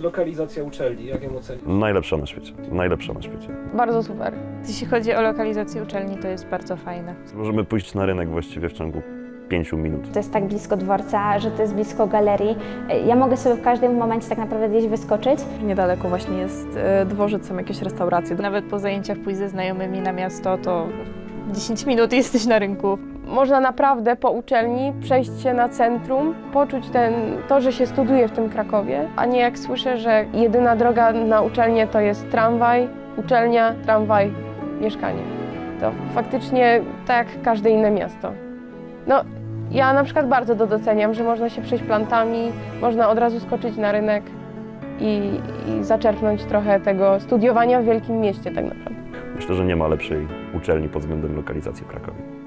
Lokalizacja uczelni, jak ją ocenisz? Najlepsza na świecie. Najlepsza na świecie. Bardzo super. Jeśli chodzi o lokalizację uczelni, to jest bardzo fajne. Możemy pójść na rynek właściwie w ciągu 5 minut. To jest tak blisko dworca, że to jest blisko galerii. Ja mogę sobie w każdym momencie tak naprawdę gdzieś wyskoczyć. Niedaleko właśnie jest e, dworzec, są jakieś restauracje. Nawet po zajęciach pójść ze znajomymi na miasto, to 10 minut i jesteś na rynku. Można naprawdę po uczelni przejść się na centrum, poczuć ten, to, że się studiuje w tym Krakowie, a nie jak słyszę, że jedyna droga na uczelnię to jest tramwaj, uczelnia, tramwaj, mieszkanie. To faktycznie tak jak każde inne miasto. No, ja na przykład bardzo to doceniam, że można się przejść plantami, można od razu skoczyć na rynek i, i zaczerpnąć trochę tego studiowania w wielkim mieście tak naprawdę. Myślę, że nie ma lepszej uczelni pod względem lokalizacji w Krakowie.